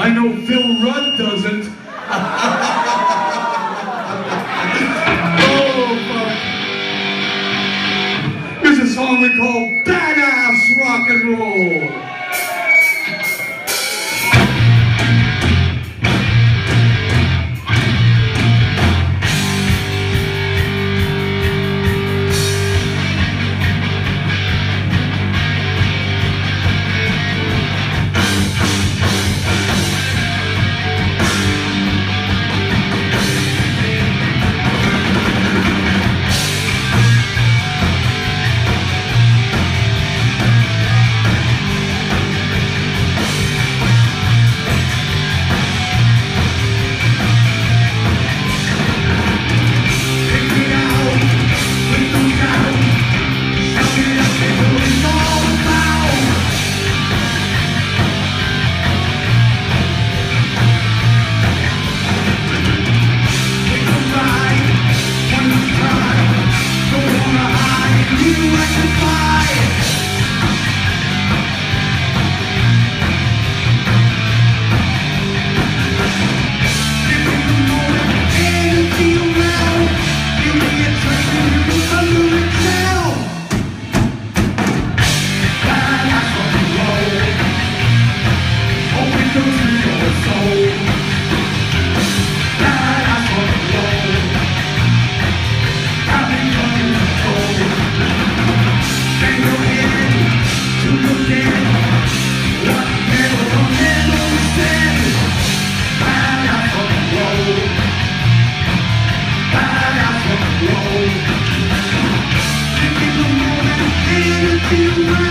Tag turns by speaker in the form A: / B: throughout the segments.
A: I know Phil Rudd doesn't. oh, fuck. Here's a song we call Badass Rock and Roll.
B: feel like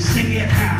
B: Shout it out,